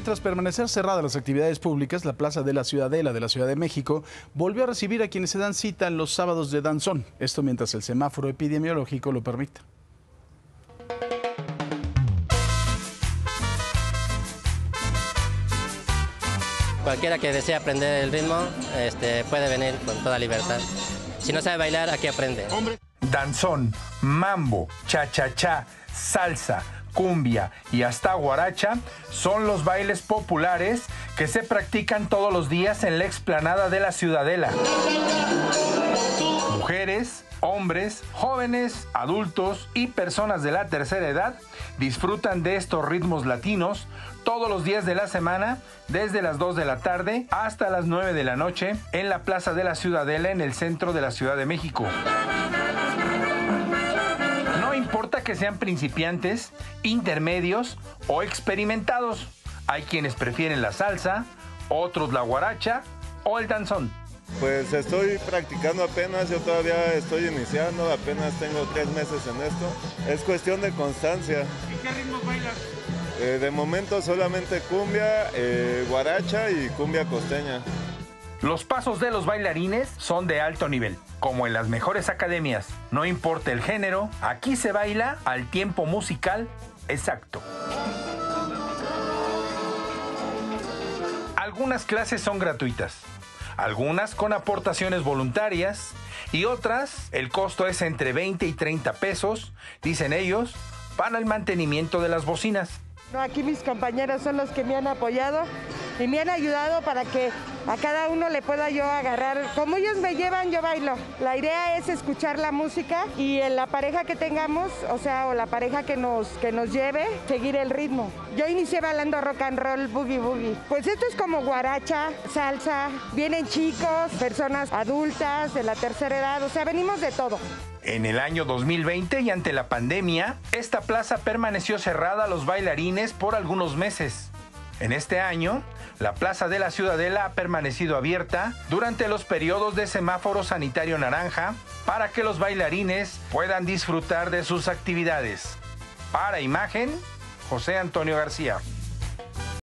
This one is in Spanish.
tras permanecer cerradas las actividades públicas, la Plaza de la Ciudadela de la Ciudad de México volvió a recibir a quienes se dan cita en los sábados de danzón. Esto mientras el semáforo epidemiológico lo permita. Cualquiera que desee aprender el ritmo este, puede venir con toda libertad. Si no sabe bailar, aquí aprende. Danzón, mambo, cha-cha-cha, salsa, cumbia y hasta guaracha son los bailes populares que se practican todos los días en la explanada de la Ciudadela. Mujeres, hombres, jóvenes, adultos y personas de la tercera edad disfrutan de estos ritmos latinos todos los días de la semana, desde las 2 de la tarde hasta las 9 de la noche, en la Plaza de la Ciudadela en el centro de la Ciudad de México. Importa que sean principiantes, intermedios o experimentados, hay quienes prefieren la salsa, otros la guaracha o el danzón. Pues estoy practicando apenas, yo todavía estoy iniciando, apenas tengo tres meses en esto. Es cuestión de constancia. ¿Y qué ritmos bailas? Eh, de momento solamente cumbia, eh, guaracha y cumbia costeña. Los pasos de los bailarines son de alto nivel, como en las mejores academias. No importa el género, aquí se baila al tiempo musical exacto. Algunas clases son gratuitas, algunas con aportaciones voluntarias y otras el costo es entre 20 y 30 pesos, dicen ellos, para el mantenimiento de las bocinas. Aquí mis compañeros son los que me han apoyado y me han ayudado para que a cada uno le pueda yo agarrar. Como ellos me llevan, yo bailo. La idea es escuchar la música y en la pareja que tengamos, o sea, o la pareja que nos, que nos lleve, seguir el ritmo. Yo inicié bailando rock and roll, boogie boogie. Pues esto es como guaracha, salsa, vienen chicos, personas adultas, de la tercera edad, o sea, venimos de todo. En el año 2020 y ante la pandemia, esta plaza permaneció cerrada a los bailarines por algunos meses. En este año, la Plaza de la Ciudadela ha permanecido abierta durante los periodos de semáforo sanitario naranja para que los bailarines puedan disfrutar de sus actividades. Para imagen, José Antonio García.